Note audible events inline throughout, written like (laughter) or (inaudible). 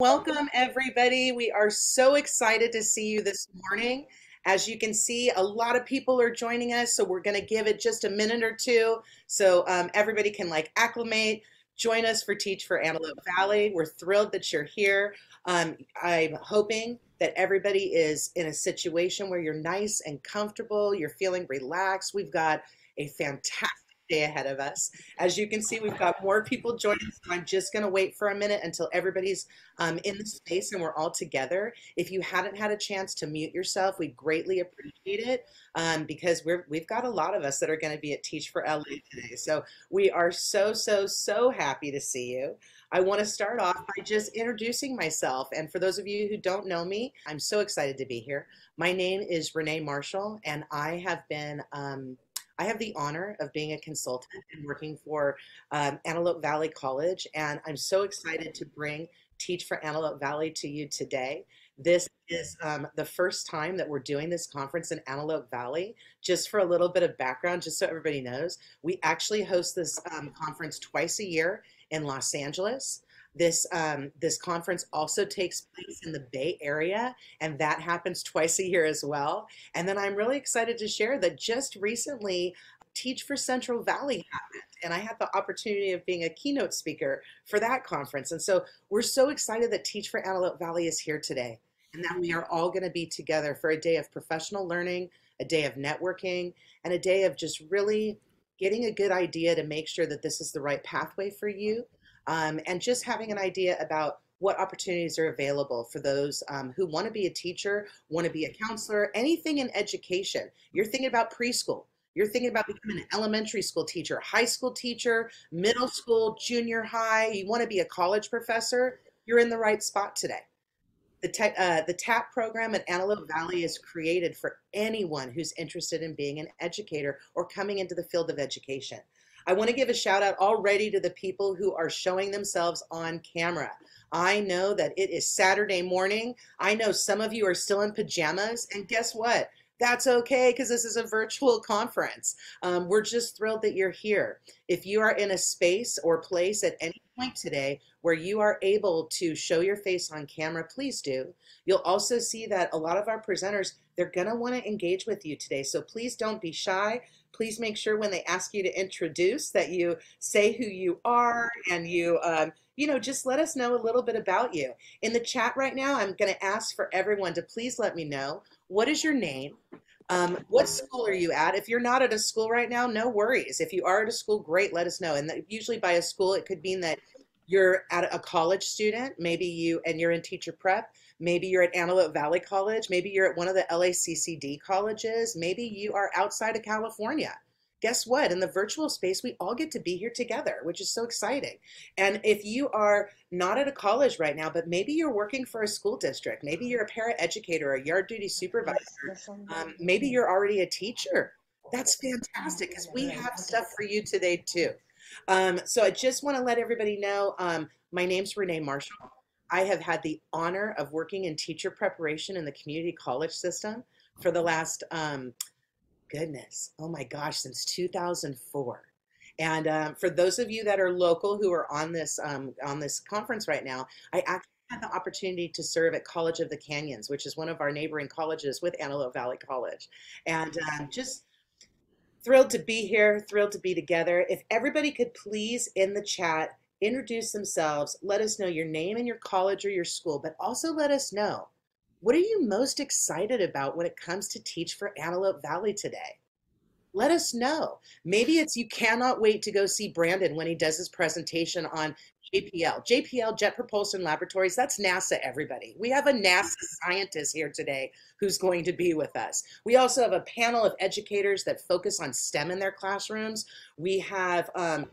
Welcome, everybody. We are so excited to see you this morning. As you can see, a lot of people are joining us, so we're going to give it just a minute or two so um, everybody can like acclimate. Join us for Teach for Antelope Valley. We're thrilled that you're here. Um, I'm hoping that everybody is in a situation where you're nice and comfortable, you're feeling relaxed. We've got a fantastic day ahead of us. As you can see, we've got more people joining, so I'm just going to wait for a minute until everybody's um, in the space and we're all together. If you hadn't had a chance to mute yourself, we greatly appreciate it um, because we're, we've got a lot of us that are going to be at Teach for LA today. So we are so, so, so happy to see you. I want to start off by just introducing myself. And for those of you who don't know me, I'm so excited to be here. My name is Renee Marshall, and I have been um, I have the honor of being a consultant and working for um, Antelope Valley College, and I'm so excited to bring Teach for Antelope Valley to you today. This is um, the first time that we're doing this conference in Antelope Valley. Just for a little bit of background, just so everybody knows, we actually host this um, conference twice a year in Los Angeles. This um, this conference also takes place in the Bay Area, and that happens twice a year as well. And then I'm really excited to share that just recently, Teach for Central Valley happened, and I had the opportunity of being a keynote speaker for that conference. And so we're so excited that Teach for Antelope Valley is here today, and that we are all going to be together for a day of professional learning, a day of networking, and a day of just really getting a good idea to make sure that this is the right pathway for you um, and just having an idea about what opportunities are available for those um, who want to be a teacher, want to be a counselor, anything in education. You're thinking about preschool. You're thinking about becoming an elementary school teacher, high school teacher, middle school, junior high. You want to be a college professor. You're in the right spot today. The, uh, the TAPP program at Antelope Valley is created for anyone who's interested in being an educator or coming into the field of education. I want to give a shout out already to the people who are showing themselves on camera. I know that it is Saturday morning. I know some of you are still in pajamas, and guess what? That's okay because this is a virtual (laughs) conference. Um, we're just thrilled that you're here. If you are in a space or place at any point today where you are able to show your face on camera, please do. You'll also see that a lot of our presenters, they're going to want to engage with you today. So please don't be shy please make sure when they ask you to introduce that you say who you are and you, um, you know, just let us know a little bit about you. In the chat right now, I'm going to ask for everyone to please let me know what is your name? Um, what school are you at? If you're not at a school right now, no worries. If you are at a school, great, let us know. And usually by a school, it could mean that you're at a college student, maybe you, and you're in teacher prep. Maybe you're at Antelope Valley College. Maybe you're at one of the LACCD colleges. Maybe you are outside of California. Guess what? In the virtual space, we all get to be here together, which is so exciting. And if you are not at a college right now, but maybe you're working for a school district, maybe you're a paraeducator, a yard duty supervisor, um, maybe you're already a teacher. That's fantastic because we have stuff for you today too. Um, so I just want to let everybody know um, my name's Renee Marshall. I have had the honor of working in teacher preparation in the community college system for the last, um, goodness, oh my gosh, since 2004. And um, for those of you that are local who are on this um, on this conference right now, I actually had the opportunity to serve at College of the Canyons, which is one of our neighboring colleges with Antelope Valley College, and um, just thrilled to be here, thrilled to be together. If everybody could please in the chat introduce themselves, let us know your name and your college or your school, but also let us know what are you most excited about when it comes to Teach for Antelope Valley today? Let us know. Maybe it's you cannot wait to go see Brandon when he does his presentation on JPL. JPL, Jet Propulsion Laboratories, that's NASA, everybody. We have a NASA scientist here today who's going to be with us. We also have a panel of educators that focus on STEM in their classrooms. We have um,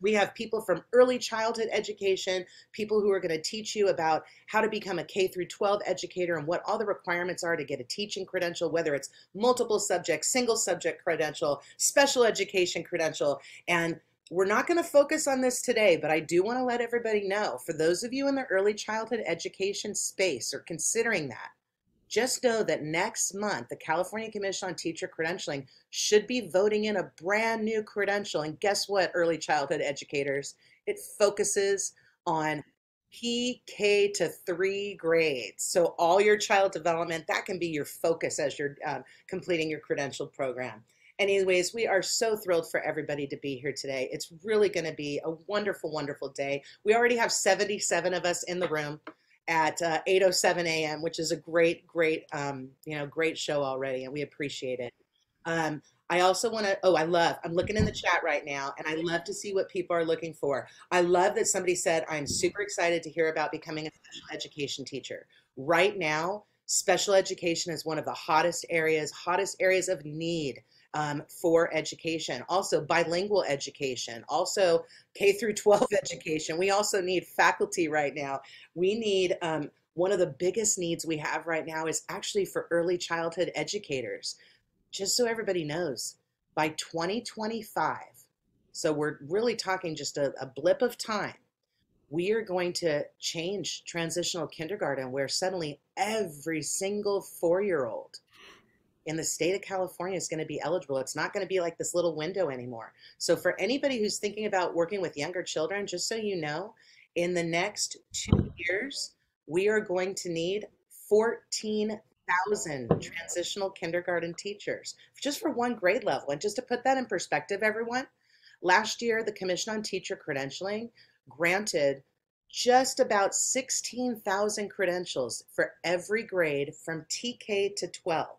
we have people from early childhood education, people who are going to teach you about how to become a K through 12 educator and what all the requirements are to get a teaching credential, whether it's multiple subject, single subject credential, special education credential. And we're not going to focus on this today, but I do want to let everybody know for those of you in the early childhood education space or considering that, just know that next month, the California Commission on Teacher Credentialing should be voting in a brand new credential. And guess what, early childhood educators? It focuses on PK to three grades. So all your child development, that can be your focus as you're um, completing your credential program. Anyways, we are so thrilled for everybody to be here today. It's really going to be a wonderful, wonderful day. We already have 77 of us in the room at uh, 8:07 a.m., which is a great, great, um, you know, great show already, and we appreciate it. Um, I also want to, oh, I love, I'm looking in the chat right now, and I love to see what people are looking for. I love that somebody said, I'm super excited to hear about becoming a special education teacher. Right now, special education is one of the hottest areas, hottest areas of need um, for education. Also, bilingual education, also K through 12 (laughs) education. We also need faculty right now. We need um, one of the biggest needs we have right now is actually for early childhood educators just so everybody knows, by 2025, so we're really talking just a, a blip of time, we are going to change transitional kindergarten where suddenly every single four year old in the state of California is going to be eligible. It's not going to be like this little window anymore. So, for anybody who's thinking about working with younger children, just so you know, in the next two years, we are going to need 14 thousand transitional kindergarten teachers just for one grade level. And just to put that in perspective, everyone, last year the Commission on Teacher Credentialing granted just about 16,000 credentials for every grade from TK to 12.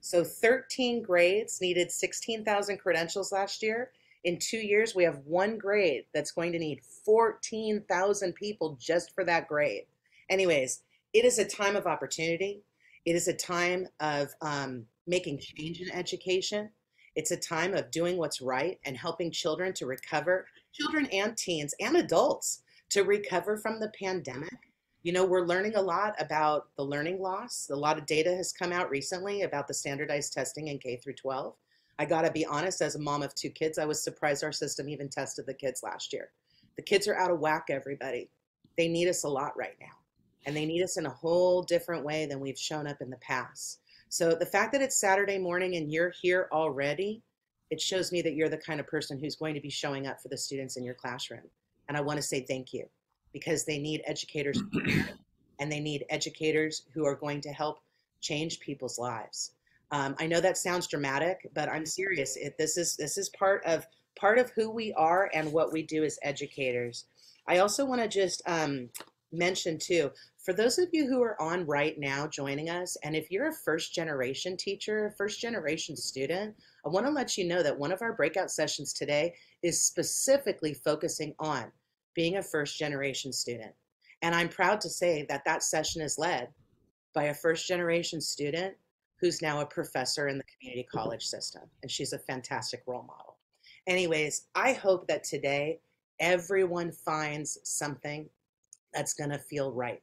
So 13 grades needed 16,000 credentials last year. In two years, we have one grade that's going to need 14,000 people just for that grade. Anyways, it is a time of opportunity. It is a time of um, making change in education. It's a time of doing what's right and helping children to recover, children and teens and adults to recover from the pandemic. You know, we're learning a lot about the learning loss. A lot of data has come out recently about the standardized testing in K through 12. I got to be honest, as a mom of two kids, I was surprised our system even tested the kids last year. The kids are out of whack, everybody. They need us a lot right now and they need us in a whole different way than we've shown up in the past. So the fact that it's Saturday morning and you're here already, it shows me that you're the kind of person who's going to be showing up for the students in your classroom. And I want to say thank you because they need educators (clears throat) and they need educators who are going to help change people's lives. Um, I know that sounds dramatic, but I'm serious. It, this is this is part of part of who we are and what we do as educators. I also want to just um, mention too, for those of you who are on right now joining us, and if you're a first generation teacher, first generation student, I want to let you know that one of our breakout sessions today is specifically focusing on being a first generation student. And I'm proud to say that that session is led by a first generation student who's now a professor in the community college system. And she's a fantastic role model. Anyways, I hope that today everyone finds something that's going to feel right.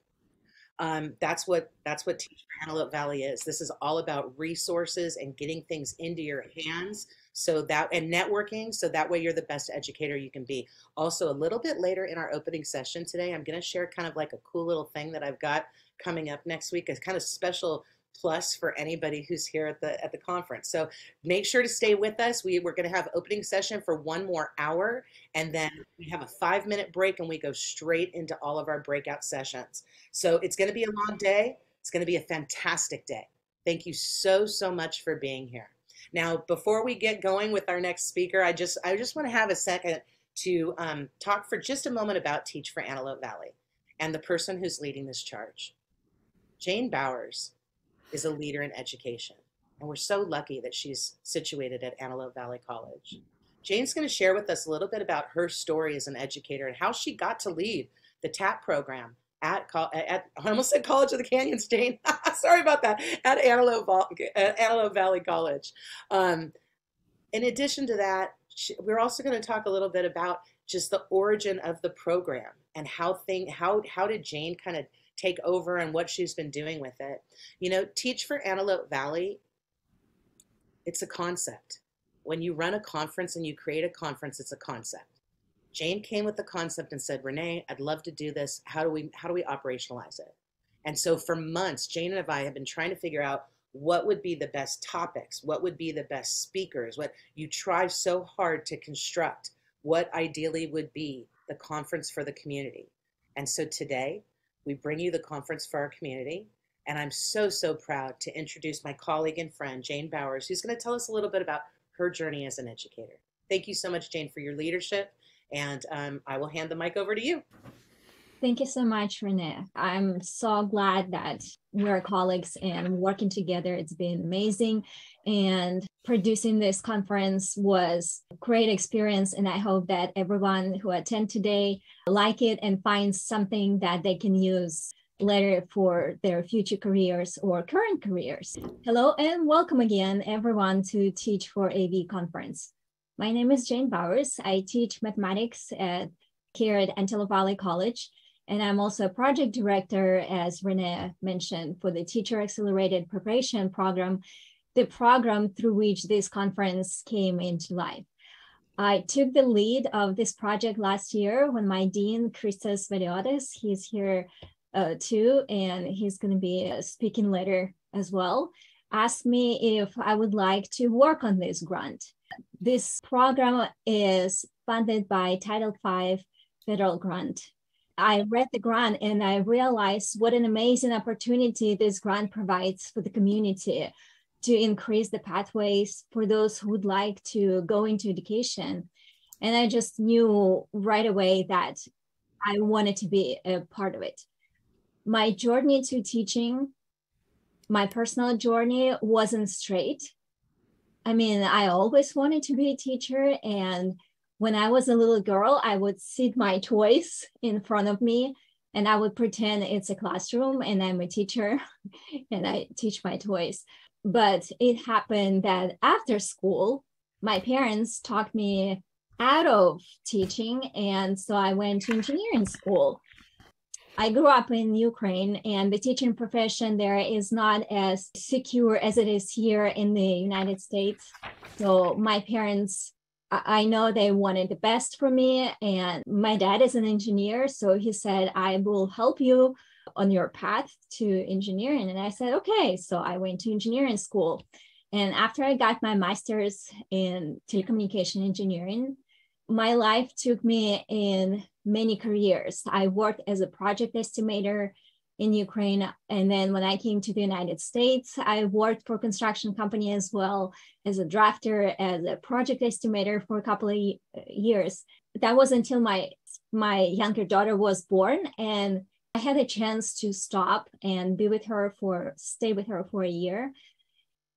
Um, that's what that's what Teach for Antelope Valley is. This is all about resources and getting things into your hands so that and networking so that way you're the best educator you can be. Also, a little bit later in our opening session today, I'm going to share kind of like a cool little thing that I've got coming up next week, a kind of special plus for anybody who's here at the at the conference. So make sure to stay with us. We, we're going to have opening session for one more hour, and then we have a five minute break, and we go straight into all of our breakout sessions. So it's going to be a long day. It's going to be a fantastic day. Thank you so so much for being here. Now, before we get going with our next speaker, I just I just want to have a second to um, talk for just a moment about Teach for Antelope Valley and the person who's leading this charge. Jane Bowers is a leader in education. And we're so lucky that she's situated at Antelope Valley College. Jane's going to share with us a little bit about her story as an educator and how she got to lead the TAPP program at, at I almost said College of the Canyons, Jane. (laughs) Sorry about that. At Antelope, Antelope Valley College. Um, in addition to that, we're also going to talk a little bit about just the origin of the program and how thing how how did Jane kind of take over and what she's been doing with it. You know, Teach for Antelope Valley, it's a concept. When you run a conference and you create a conference, it's a concept. Jane came with the concept and said, Renee, I'd love to do this. How do we how do we operationalize it? And so for months, Jane and I have been trying to figure out what would be the best topics, what would be the best speakers, what you try so hard to construct what ideally would be the conference for the community. And so today, we bring you the conference for our community. And I'm so, so proud to introduce my colleague and friend, Jane Bowers, who's going to tell us a little bit about her journey as an educator. Thank you so much, Jane, for your leadership. And um, I will hand the mic over to you. Thank you so much, Renee. I'm so glad that we're colleagues and working together. It's been amazing. And producing this conference was a great experience. And I hope that everyone who attend today like it and finds something that they can use later for their future careers or current careers. Hello and welcome again, everyone, to Teach for AV conference. My name is Jane Bowers. I teach mathematics at here at Antelope Valley College. And I'm also a project director, as Renee mentioned, for the Teacher Accelerated Preparation Program, the program through which this conference came into life. I took the lead of this project last year when my dean, Christos Valiotis, he's here uh, too, and he's going to be uh, speaking later as well, asked me if I would like to work on this grant. This program is funded by Title V federal grant I read the grant and I realized what an amazing opportunity this grant provides for the community to increase the pathways for those who would like to go into education. And I just knew right away that I wanted to be a part of it. My journey to teaching, my personal journey wasn't straight. I mean, I always wanted to be a teacher and when I was a little girl, I would sit my toys in front of me and I would pretend it's a classroom and I'm a teacher (laughs) and I teach my toys. But it happened that after school, my parents talked me out of teaching. And so I went to engineering school. I grew up in Ukraine, and the teaching profession there is not as secure as it is here in the United States. So my parents I know they wanted the best for me. And my dad is an engineer. So he said, I will help you on your path to engineering. And I said, okay. So I went to engineering school. And after I got my master's in telecommunication engineering, my life took me in many careers. I worked as a project estimator in Ukraine. And then when I came to the United States, I worked for construction company as well as a drafter, as a project estimator for a couple of years. That was until my my younger daughter was born and I had a chance to stop and be with her for stay with her for a year.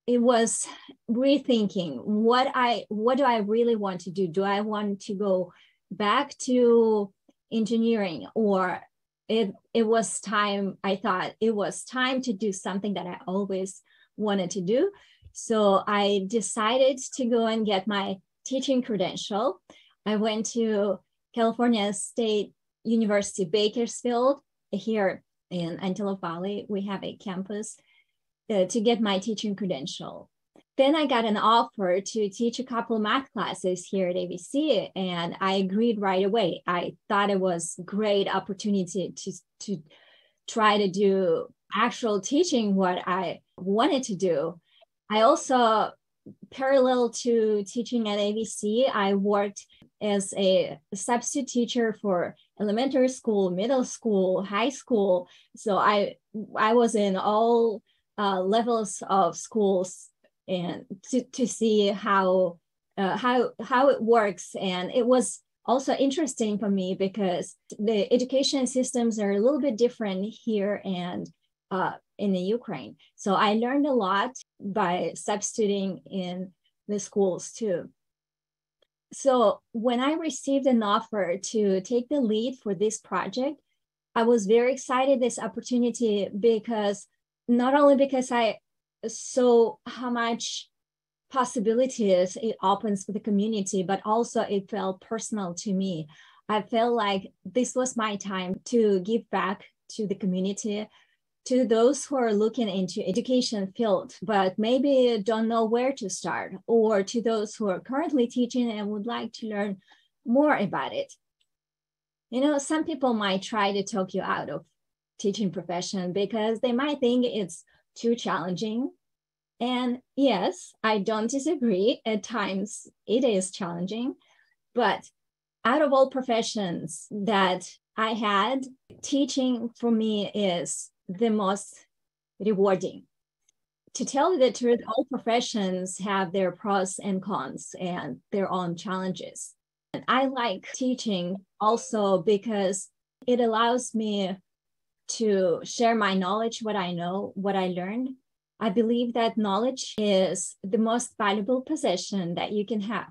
It was rethinking what I what do I really want to do? Do I want to go back to engineering or it it was time i thought it was time to do something that i always wanted to do. So i decided to go and get my teaching credential. I went to california state university bakersfield here in antelope valley. We have a campus uh, to get my teaching credential then I got an offer to teach a couple math classes here at AVC, and I agreed right away. I thought it was great opportunity to, to try to do actual teaching what I wanted to do. I also, parallel to teaching at AVC, I worked as a substitute teacher for elementary school, middle school, high school. So I I was in all uh, levels of schools and to, to see how uh, how how it works and it was also interesting for me because the education systems are a little bit different here and uh, in the Ukraine. So I learned a lot by substituting in the schools too. So when I received an offer to take the lead for this project, I was very excited this opportunity because not only because I so how much possibilities it opens for the community, but also it felt personal to me. I felt like this was my time to give back to the community, to those who are looking into education field, but maybe don't know where to start, or to those who are currently teaching and would like to learn more about it. You know, some people might try to talk you out of teaching profession because they might think it's too challenging. And yes, I don't disagree. At times it is challenging, but out of all professions that I had, teaching for me is the most rewarding. To tell you the truth, all professions have their pros and cons and their own challenges. And I like teaching also because it allows me to share my knowledge, what I know, what I learned. I believe that knowledge is the most valuable possession that you can have,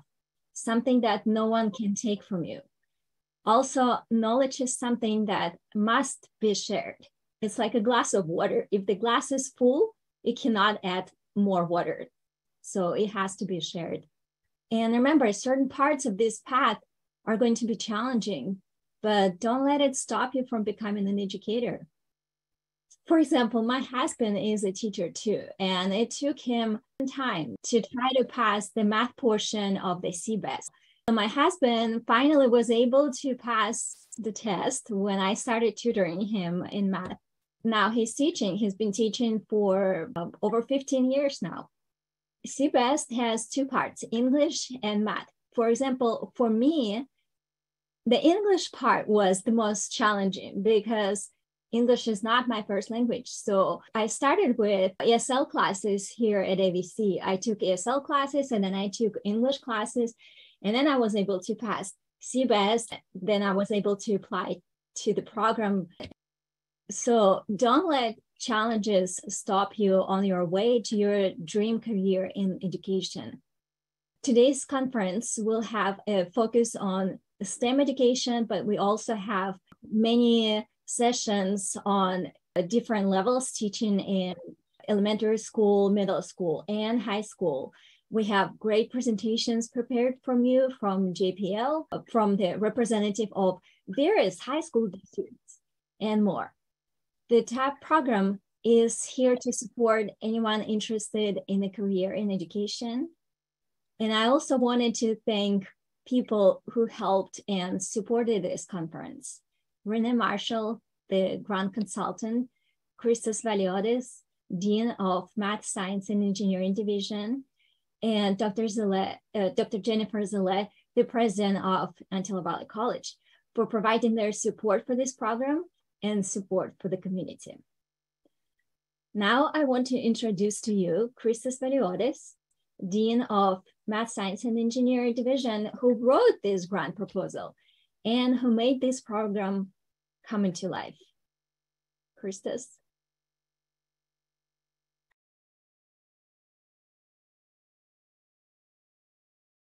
something that no one can take from you. Also, knowledge is something that must be shared. It's like a glass of water. If the glass is full, it cannot add more water. So it has to be shared. And remember, certain parts of this path are going to be challenging, but don't let it stop you from becoming an educator. For example, my husband is a teacher too, and it took him time to try to pass the math portion of the CBEST. My husband finally was able to pass the test when I started tutoring him in math. Now he's teaching, he's been teaching for uh, over 15 years now. CBEST has two parts English and math. For example, for me, the English part was the most challenging because English is not my first language. So I started with ESL classes here at AVC. I took ESL classes and then I took English classes. And then I was able to pass CBEST. Then I was able to apply to the program. So don't let challenges stop you on your way to your dream career in education. Today's conference will have a focus on STEM education, but we also have many sessions on different levels teaching in elementary school, middle school, and high school. We have great presentations prepared from you from JPL, from the representative of various high school districts, and more. The TAPP program is here to support anyone interested in a career in education. And I also wanted to thank people who helped and supported this conference. Renee Marshall, the grant consultant, Christos Valiotis, Dean of Math, Science, and Engineering Division, and Dr. Zellet, uh, Dr. Jennifer Zellet, the president of Antelope Valley College, for providing their support for this program and support for the community. Now I want to introduce to you Christos Valiotis, Dean of Math, Science, and Engineering Division, who wrote this grant proposal and who made this program come into life. Christos.